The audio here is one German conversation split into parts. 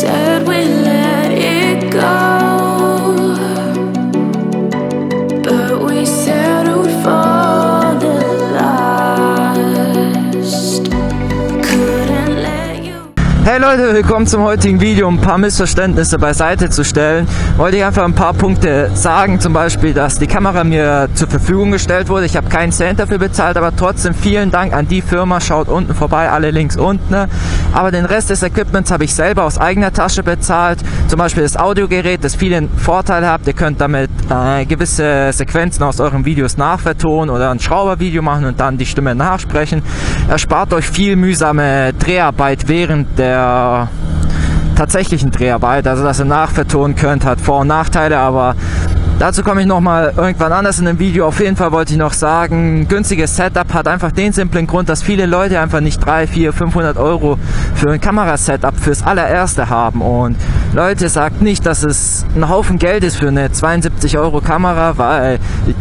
say Hey Leute, willkommen zum heutigen Video. Um ein paar Missverständnisse beiseite zu stellen, wollte ich einfach ein paar Punkte sagen. Zum Beispiel, dass die Kamera mir zur Verfügung gestellt wurde. Ich habe keinen Cent dafür bezahlt, aber trotzdem vielen Dank an die Firma. Schaut unten vorbei, alle Links unten. Aber den Rest des Equipments habe ich selber aus eigener Tasche bezahlt. Zum Beispiel das Audiogerät, das viele Vorteile habt. Ihr könnt damit äh, gewisse Sequenzen aus euren Videos nachvertonen oder ein Schraubervideo machen und dann die Stimme nachsprechen. Erspart euch viel mühsame Dreharbeit während der tatsächlichen Dreharbeit, also dass ihr nachvertonen könnt, hat Vor- und Nachteile, aber dazu komme ich nochmal irgendwann anders in dem Video. Auf jeden Fall wollte ich noch sagen, günstiges Setup hat einfach den simplen Grund, dass viele Leute einfach nicht 3, 4, 500 Euro für ein Kamerasetup fürs allererste haben. Und Leute, sagt nicht, dass es ein Haufen Geld ist für eine 72 Euro Kamera, weil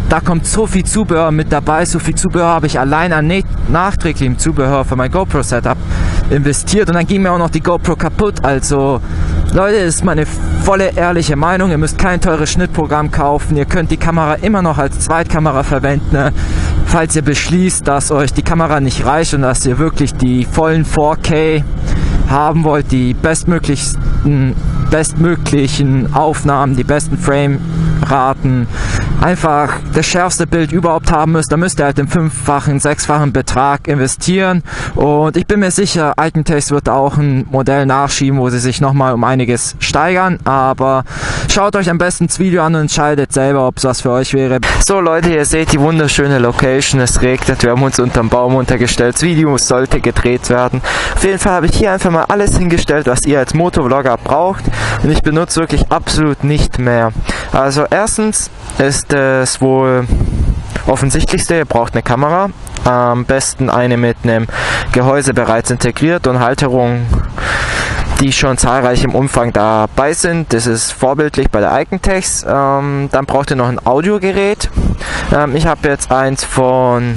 da kommt so viel Zubehör mit dabei, so viel Zubehör habe ich allein an nachträglichem Zubehör für mein GoPro Setup investiert und dann ging mir auch noch die GoPro kaputt. Also Leute, ist meine volle ehrliche Meinung. Ihr müsst kein teures Schnittprogramm kaufen. Ihr könnt die Kamera immer noch als Zweitkamera verwenden, ne? falls ihr beschließt, dass euch die Kamera nicht reicht und dass ihr wirklich die vollen 4K haben wollt, die bestmöglichsten, bestmöglichen Aufnahmen, die besten Frame-Raten, einfach das schärfste Bild überhaupt haben müsst, dann müsst ihr halt den fünffachen, sechsfachen Betrag investieren. Und ich bin mir sicher, Icon-Taste wird auch ein Modell nachschieben, wo sie sich nochmal um einiges steigern. Aber schaut euch am besten das Video an und entscheidet selber, ob es was für euch wäre. So Leute, ihr seht die wunderschöne Location. Es regnet, wir haben uns unterm Baum untergestellt. Das Video sollte gedreht werden. Auf jeden Fall habe ich hier einfach mal alles hingestellt, was ihr als Motovlogger braucht. Und ich benutze wirklich absolut nicht mehr. Also erstens ist es wohl offensichtlichste, ihr braucht eine Kamera. Am besten eine mit einem Gehäuse bereits integriert und Halterung, die schon zahlreich im Umfang dabei sind. Das ist vorbildlich bei der Icontex. Ähm, dann braucht ihr noch ein Audiogerät. Ähm, ich habe jetzt eins von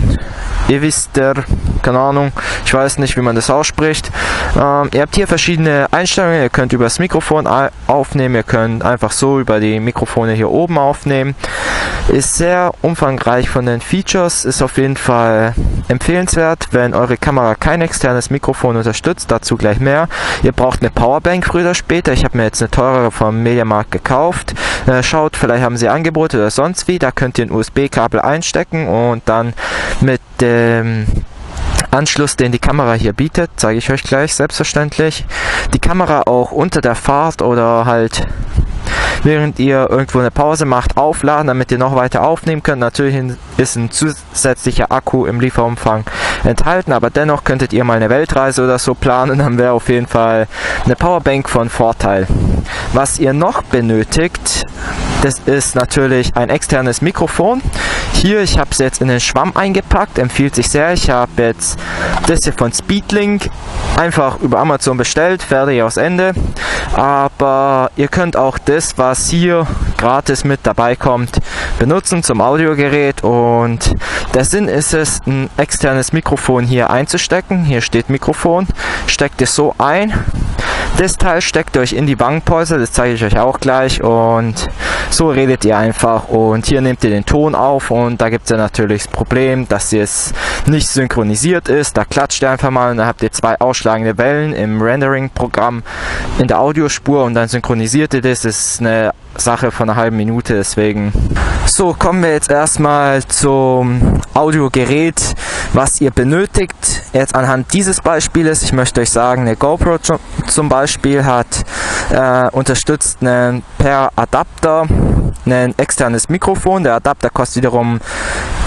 Evister, keine Ahnung, ich weiß nicht, wie man das ausspricht. Ähm, ihr habt hier verschiedene Einstellungen, ihr könnt über das Mikrofon aufnehmen, ihr könnt einfach so über die Mikrofone hier oben aufnehmen. Ist sehr umfangreich von den Features, ist auf jeden Fall empfehlenswert, wenn eure Kamera kein externes Mikrofon unterstützt, dazu gleich mehr. Ihr braucht eine Powerbank früher oder später, ich habe mir jetzt eine teurere vom Mediamarkt gekauft. Äh, schaut, vielleicht haben sie Angebote oder sonst wie, da könnt ihr ein USB-Kabel einstecken und dann mit dem Anschluss, den die Kamera hier bietet, zeige ich euch gleich, selbstverständlich. Die Kamera auch unter der Fahrt oder halt während ihr irgendwo eine Pause macht, aufladen, damit ihr noch weiter aufnehmen könnt. Natürlich ist ein zusätzlicher Akku im Lieferumfang enthalten, aber dennoch könntet ihr mal eine Weltreise oder so planen, dann wäre auf jeden Fall eine Powerbank von Vorteil. Was ihr noch benötigt, das ist natürlich ein externes Mikrofon. Hier, ich habe es jetzt in den Schwamm eingepackt, empfiehlt sich sehr. Ich habe jetzt das hier von Speedlink einfach über Amazon bestellt, fertig aus Ende. Aber ihr könnt auch das, was hier gratis mit dabei kommt, benutzen zum Audiogerät. Und der Sinn ist es, ein externes Mikrofon hier einzustecken. Hier steht Mikrofon. Steckt es so ein. Das Teil steckt euch in die Wangenpolster, das zeige ich euch auch gleich. Und so redet ihr einfach. Und hier nehmt ihr den Ton auf. Und da gibt es ja natürlich das Problem, dass es nicht synchronisiert ist. Da klatscht ihr einfach mal und dann habt ihr zwei ausschlagende Wellen im Rendering-Programm in der Audiospur und dann synchronisiert ihr das. Das ist eine Sache von einer halben Minute, deswegen. So, kommen wir jetzt erstmal zum Audiogerät, was ihr benötigt. Jetzt anhand dieses Beispieles, ich möchte euch sagen, eine GoPro zum Beispiel hat äh, unterstützt einen per Adapter ein externes Mikrofon. Der Adapter kostet wiederum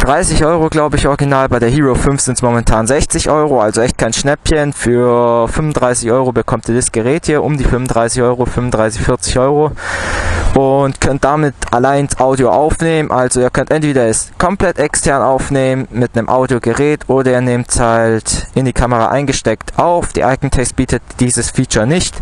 30 Euro, glaube ich, original. Bei der Hero 5 sind es momentan 60 Euro, also echt kein Schnäppchen. Für 35 Euro bekommt ihr das Gerät hier, um die 35 Euro, 35, 40 Euro. Und könnt damit allein Audio aufnehmen. Also ihr könnt entweder es komplett extern aufnehmen mit einem Audiogerät oder ihr nehmt es halt in die Kamera eingesteckt auf. Die Icontext bietet dieses Feature nicht.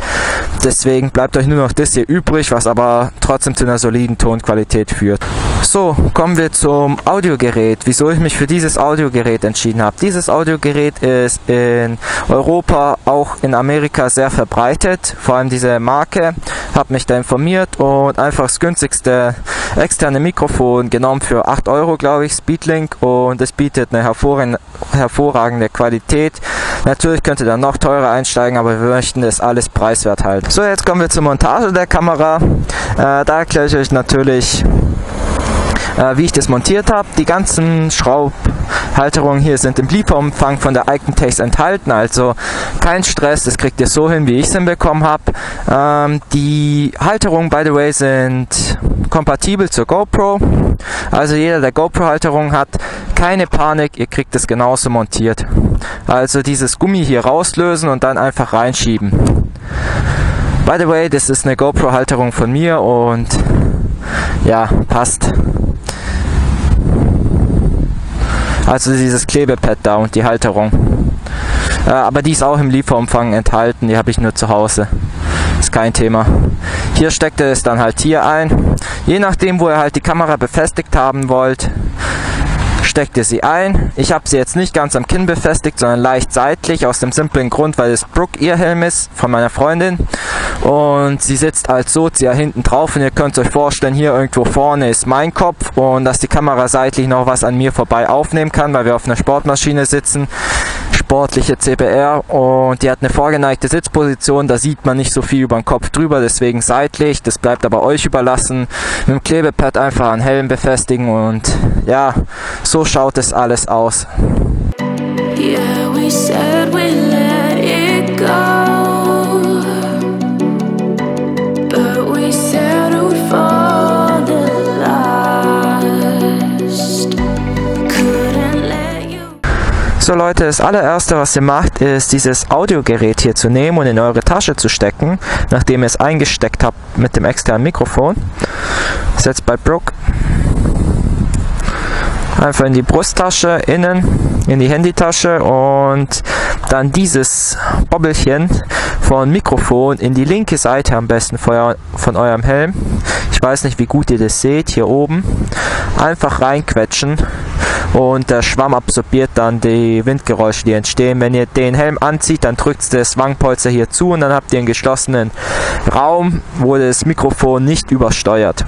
Deswegen bleibt euch nur noch das hier übrig, was aber trotzdem zu einer soliden Tonqualität führt. So, kommen wir zum Audiogerät. Wieso ich mich für dieses Audiogerät entschieden habe. Dieses Audiogerät ist in Europa, auch in Amerika sehr verbreitet. Vor allem diese Marke. Habe mich da informiert und einfach das günstigste externe Mikrofon genommen für 8 Euro, glaube ich, Speedlink. Und es bietet eine hervorragende Qualität. Natürlich könnt ihr dann noch teurer einsteigen, aber wir möchten das alles preiswert halten. So, jetzt kommen wir zur Montage der Kamera. Äh, da erkläre ich euch natürlich äh, wie ich das montiert habe. Die ganzen Schraubhalterungen hier sind im Lieferumfang von der Icontex enthalten, also kein Stress, das kriegt ihr so hin, wie ich es hinbekommen habe. Ähm, die Halterungen, by the way, sind kompatibel zur GoPro. Also jeder, der GoPro-Halterung hat, keine Panik, ihr kriegt es genauso montiert. Also dieses Gummi hier rauslösen und dann einfach reinschieben. By the way, das ist eine GoPro-Halterung von mir und ja, passt. Also dieses Klebepad da und die Halterung. Äh, aber die ist auch im Lieferumfang enthalten, die habe ich nur zu Hause. Ist kein Thema. Hier steckt ihr es dann halt hier ein. Je nachdem, wo ihr halt die Kamera befestigt haben wollt, steckt ihr sie ein. Ich habe sie jetzt nicht ganz am Kinn befestigt, sondern leicht seitlich, aus dem simplen Grund, weil es Brooke ihr Helm ist von meiner Freundin. Und sie sitzt als Sozia hinten drauf und ihr könnt euch vorstellen, hier irgendwo vorne ist mein Kopf und dass die Kamera seitlich noch was an mir vorbei aufnehmen kann, weil wir auf einer Sportmaschine sitzen sportliche CBR und die hat eine vorgeneigte Sitzposition, da sieht man nicht so viel über den Kopf drüber, deswegen seitlich, das bleibt aber euch überlassen. Mit dem Klebepad einfach an Helm befestigen und ja, so schaut es alles aus. Yeah, So Leute, das allererste, was ihr macht, ist dieses Audiogerät hier zu nehmen und in eure Tasche zu stecken, nachdem ihr es eingesteckt habt mit dem externen Mikrofon. Setzt bei Brooke einfach in die Brusttasche, innen in die Handytasche und dann dieses Bobbelchen von Mikrofon in die linke Seite am besten von eurem Helm. Ich weiß nicht, wie gut ihr das seht, hier oben. Einfach reinquetschen und der Schwamm absorbiert dann die Windgeräusche, die entstehen. Wenn ihr den Helm anzieht, dann drückt das Wangpolster hier zu und dann habt ihr einen geschlossenen Raum, wo das Mikrofon nicht übersteuert.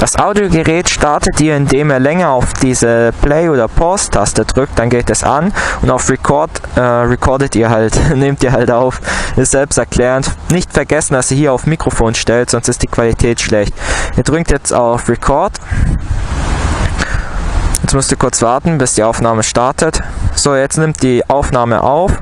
Das Audiogerät startet ihr, indem ihr länger auf diese Play- oder Pause-Taste drückt, dann geht es an und auf Record äh, recordet ihr halt, nehmt ihr halt auf, ist selbst erklärend. Nicht vergessen, dass ihr hier auf Mikrofon stellt, sonst ist die Qualität schlecht. Ihr drückt jetzt auf Record. Jetzt müsst ihr kurz warten, bis die Aufnahme startet. So, jetzt nimmt die Aufnahme auf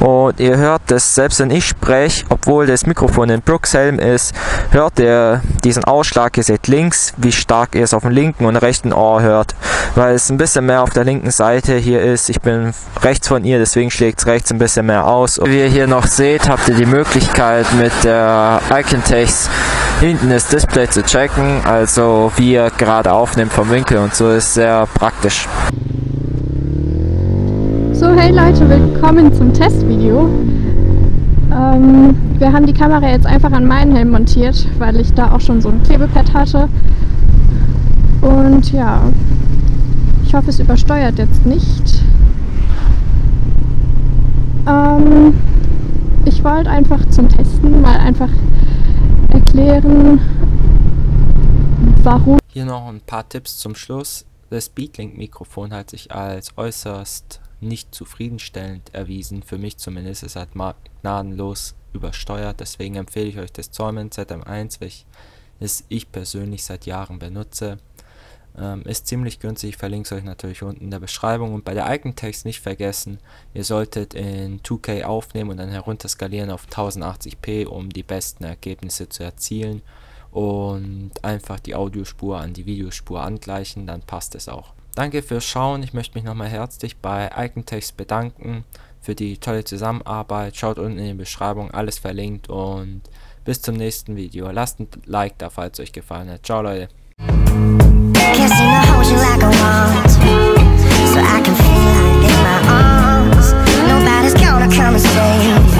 und ihr hört das, selbst wenn ich spreche, obwohl das Mikrofon in Brooks Helm ist, hört ihr diesen Ausschlag, ihr seht links, wie stark ihr es auf dem linken und rechten Ohr hört, weil es ein bisschen mehr auf der linken Seite hier ist. Ich bin rechts von ihr, deswegen schlägt es rechts ein bisschen mehr aus. Und wie ihr hier noch seht, habt ihr die Möglichkeit mit der Icontext hinten das Display zu checken, also wie ihr gerade aufnimmt vom Winkel und so ist sehr praktisch. So, hey Leute, willkommen zum Testvideo. Ähm, wir haben die Kamera jetzt einfach an meinen Helm montiert, weil ich da auch schon so ein Klebepad hatte. Und ja, ich hoffe, es übersteuert jetzt nicht. Ähm, ich wollte einfach zum Testen mal einfach erklären, warum Hier noch ein paar Tipps zum Schluss. Das Speedlink-Mikrofon hat sich als äußerst nicht zufriedenstellend erwiesen. Für mich zumindest. Es hat gnadenlos übersteuert. Deswegen empfehle ich euch das Zäumen ZM1, welches ich persönlich seit Jahren benutze. Ähm, ist ziemlich günstig, ich verlinke es euch natürlich unten in der Beschreibung. Und bei der Icon-Text nicht vergessen, ihr solltet in 2K aufnehmen und dann herunterskalieren auf 1080p, um die besten Ergebnisse zu erzielen. Und einfach die Audiospur an die Videospur angleichen, dann passt es auch. Danke fürs Schauen. Ich möchte mich nochmal herzlich bei Icontext bedanken für die tolle Zusammenarbeit. Schaut unten in der Beschreibung, alles verlinkt und bis zum nächsten Video. Lasst ein Like da, falls es euch gefallen hat. Ciao Leute. Can't seem to hold you like I want So I can feel in my arms. Nobody's gonna come and save